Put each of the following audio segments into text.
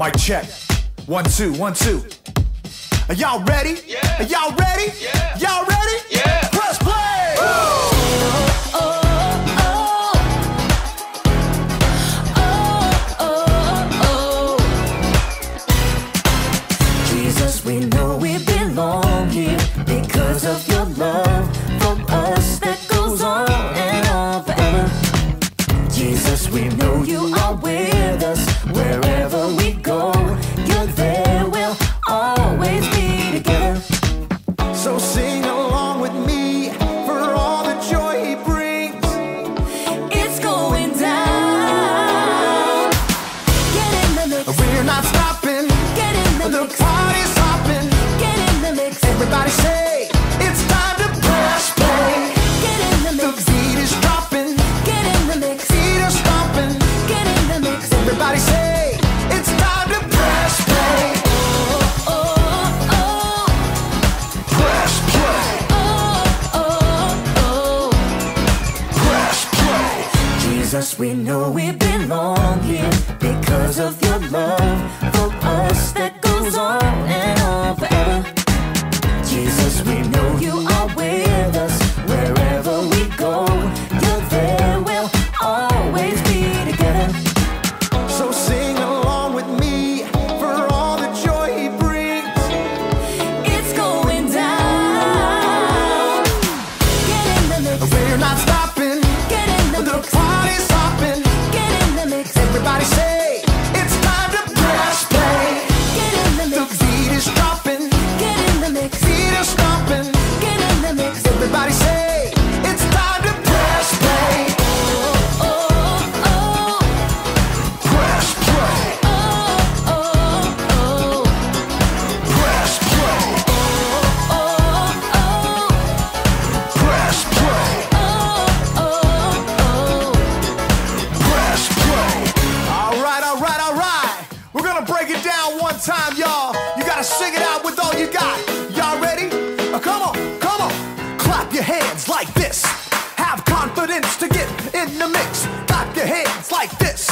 Mic check. One, two, one, two. Are y'all ready? Yeah. Are y'all ready? Yeah. Y'all ready? Everybody say sing it out with all you got. Y'all ready? Uh, come on, come on. Clap your hands like this. Have confidence to get in the mix. Clap your hands like this.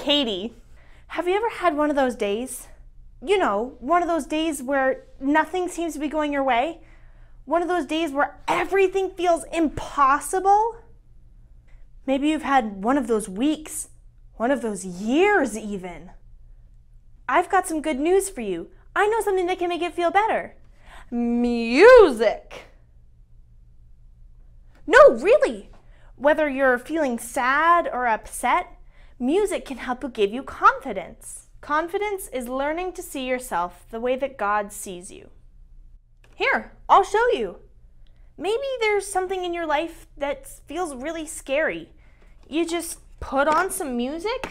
Katie. Have you ever had one of those days? You know, one of those days where nothing seems to be going your way? One of those days where everything feels impossible? Maybe you've had one of those weeks, one of those years, even. I've got some good news for you. I know something that can make it feel better music. No, really. Whether you're feeling sad or upset, music can help you give you confidence. Confidence is learning to see yourself the way that God sees you. Here, I'll show you. Maybe there's something in your life that feels really scary. You just put on some music.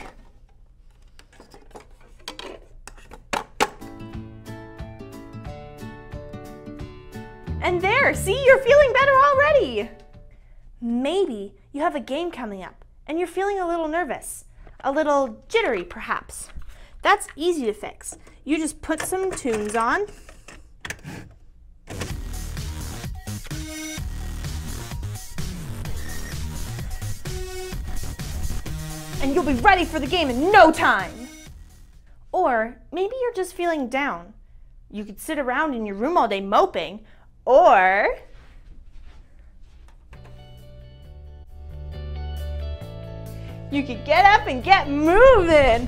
And there, see, you're feeling better already. Maybe you have a game coming up and you're feeling a little nervous, a little jittery perhaps. That's easy to fix. You just put some tunes on. And you'll be ready for the game in no time. Or maybe you're just feeling down. You could sit around in your room all day moping, or You can get up and get moving.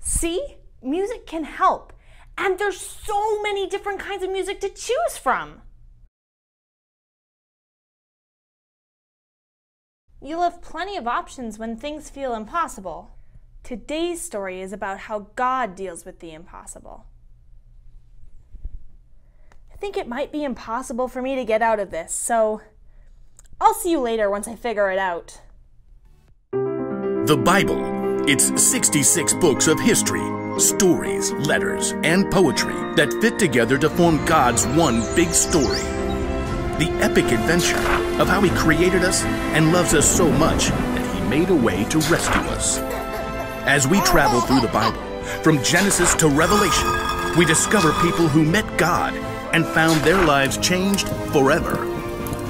See, music can help. And there's so many different kinds of music to choose from. You'll have plenty of options when things feel impossible. Today's story is about how God deals with the impossible. I think it might be impossible for me to get out of this, so I'll see you later once I figure it out. The Bible. It's 66 books of history, stories, letters, and poetry that fit together to form God's one big story. The epic adventure of how He created us and loves us so much that He made a way to rescue us. As we travel through the Bible, from Genesis to Revelation, we discover people who met God and found their lives changed forever.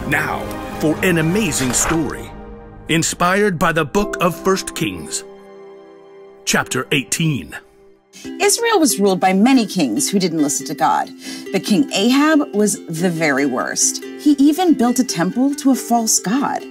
Now, for an amazing story, inspired by the book of 1 Kings. Chapter 18. Israel was ruled by many kings who didn't listen to God, but King Ahab was the very worst. He even built a temple to a false god.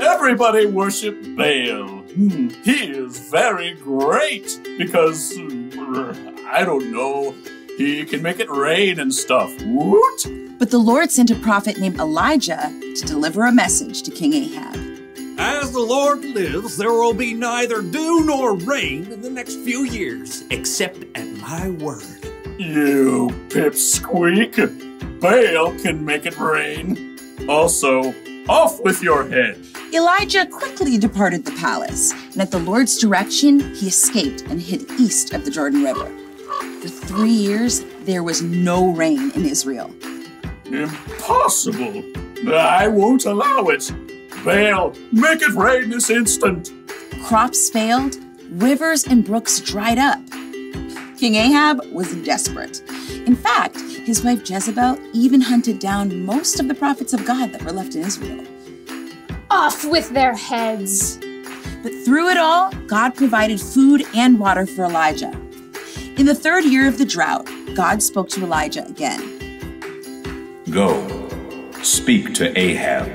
Everybody worship Baal. Hmm, He is very great because, uh, I don't know, he can make it rain and stuff. Woot! But the Lord sent a prophet named Elijah to deliver a message to King Ahab. As the Lord lives, there will be neither dew nor rain in the next few years, except at my word. You pipsqueak. Baal can make it rain. Also, off with your head. Elijah quickly departed the palace, and at the Lord's direction, he escaped and hid east of the Jordan River. For three years, there was no rain in Israel. Impossible. But I won't allow it. Baal, make it rain this instant. Crops failed, rivers and brooks dried up. King Ahab was desperate. In fact, his wife Jezebel even hunted down most of the prophets of God that were left in Israel. Off with their heads. But through it all, God provided food and water for Elijah. In the third year of the drought, God spoke to Elijah again. Go, speak to Ahab.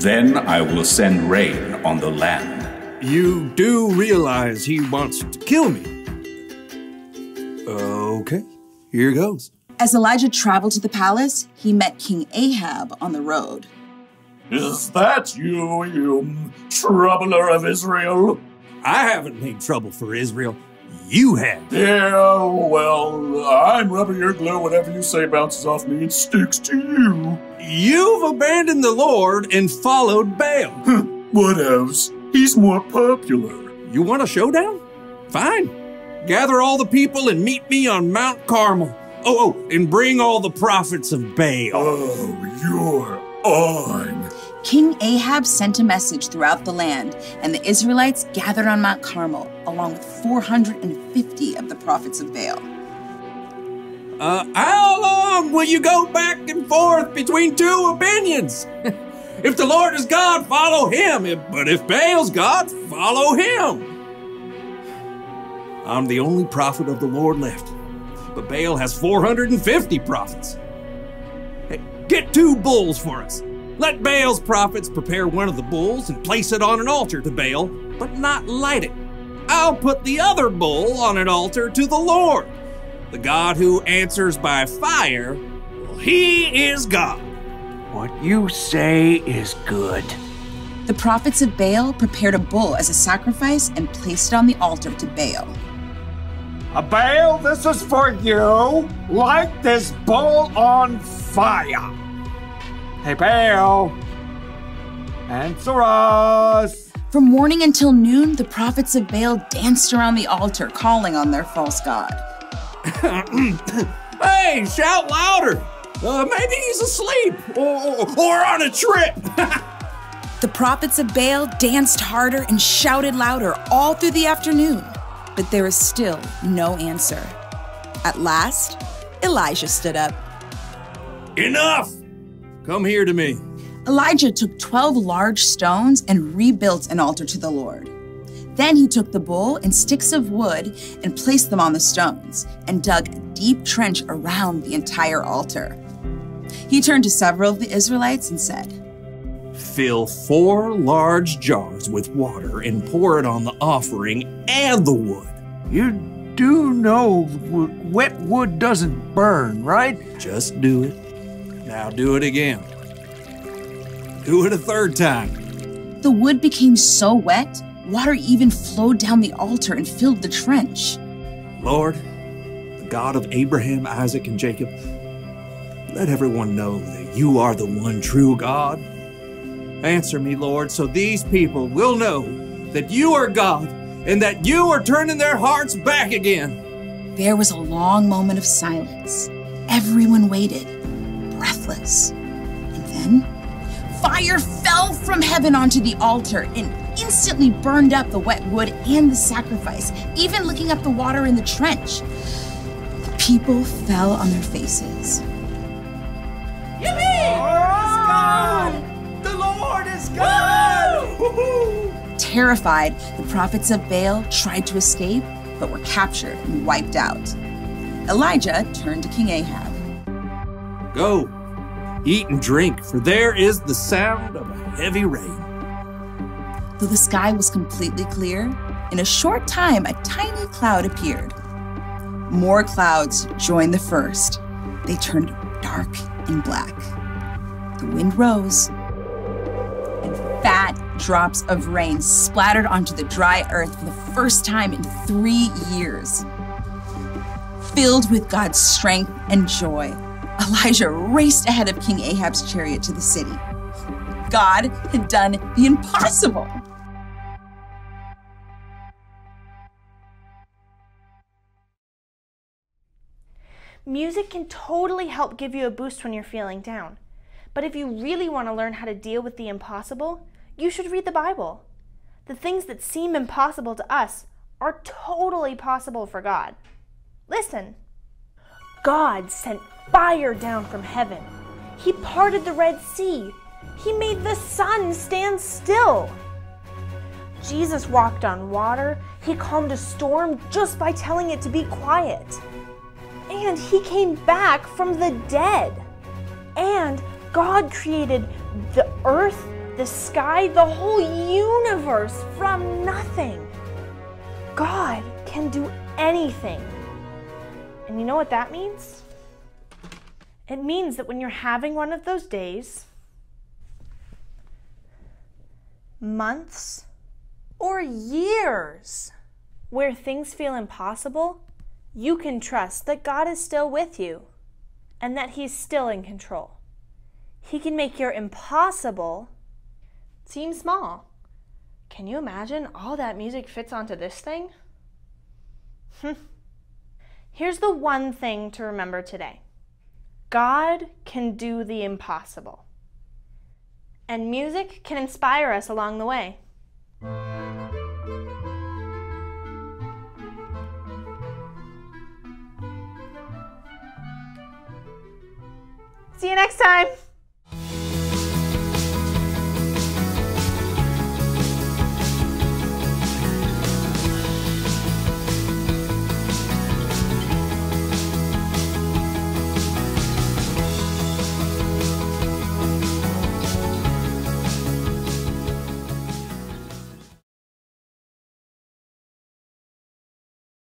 Then I will send rain on the land. You do realize he wants to kill me. Okay, here goes. As Elijah traveled to the palace, he met King Ahab on the road. Is that you, you troubler of Israel? I haven't made trouble for Israel. You have. Yeah, well, I'm rubber your glue. Whatever you say bounces off me and sticks to you. You've abandoned the Lord and followed Baal. What else? He's more popular. You want a showdown? Fine. Gather all the people and meet me on Mount Carmel. Oh, oh, and bring all the prophets of Baal. Oh, you're on. King Ahab sent a message throughout the land, and the Israelites gathered on Mount Carmel, along with 450 of the prophets of Baal. Uh, how long will you go back and forth between two opinions? if the Lord is God, follow him. But if Baal's God, follow him. I'm the only prophet of the Lord left, but Baal has 450 prophets. Hey, get two bulls for us. Let Baal's prophets prepare one of the bulls and place it on an altar to Baal, but not light it. I'll put the other bull on an altar to the Lord. The God who answers by fire, well, he is God. What you say is good. The prophets of Baal prepared a bull as a sacrifice and placed it on the altar to Baal. A Baal, this is for you. Light this bull on fire. Hey, Baal. Answer us. From morning until noon, the prophets of Baal danced around the altar, calling on their false god. hey, shout louder. Uh, maybe he's asleep or, or on a trip. The prophets of Baal danced harder and shouted louder all through the afternoon, but there was still no answer. At last, Elijah stood up. Enough! Come here to me. Elijah took 12 large stones and rebuilt an altar to the Lord. Then he took the bull and sticks of wood and placed them on the stones and dug a deep trench around the entire altar. He turned to several of the Israelites and said, Fill four large jars with water and pour it on the offering and the wood. You do know wet wood doesn't burn, right? Just do it. Now do it again. Do it a third time. The wood became so wet, water even flowed down the altar and filled the trench. Lord, the God of Abraham, Isaac, and Jacob, let everyone know that you are the one true God. Answer me, Lord, so these people will know that you are God and that you are turning their hearts back again. There was a long moment of silence. Everyone waited, breathless. And then, fire fell from heaven onto the altar and instantly burned up the wet wood and the sacrifice, even licking up the water in the trench. The people fell on their faces. The Lord is God! Terrified, the prophets of Baal tried to escape, but were captured and wiped out. Elijah turned to King Ahab. Go, eat and drink, for there is the sound of a heavy rain. Though the sky was completely clear, in a short time a tiny cloud appeared. More clouds joined the first. They turned dark and black. The wind rose, and fat drops of rain splattered onto the dry earth for the first time in three years. Filled with God's strength and joy, Elijah raced ahead of King Ahab's chariot to the city. God had done the impossible. Music can totally help give you a boost when you're feeling down. But if you really want to learn how to deal with the impossible, you should read the Bible. The things that seem impossible to us are totally possible for God. Listen. God sent fire down from heaven. He parted the Red Sea. He made the sun stand still. Jesus walked on water. He calmed a storm just by telling it to be quiet. And he came back from the dead. And God created the earth, the sky, the whole universe from nothing. God can do anything. And you know what that means? It means that when you're having one of those days, months, or years where things feel impossible, you can trust that God is still with you and that He's still in control. He can make your impossible seem small. Can you imagine all that music fits onto this thing? Here's the one thing to remember today God can do the impossible, and music can inspire us along the way. See you next time.